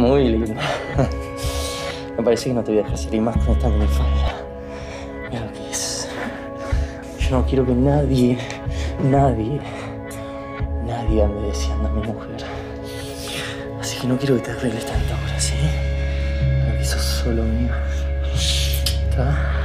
Muy linda. Me parece que no te voy a dejar salir más con esta minifalda. Mira lo que es. Yo no quiero que nadie, nadie, nadie ande deseando a mi mujer. Así que no quiero que te arregles tanto ahora, ¿sí? Para que sos solo mío. ¿Está?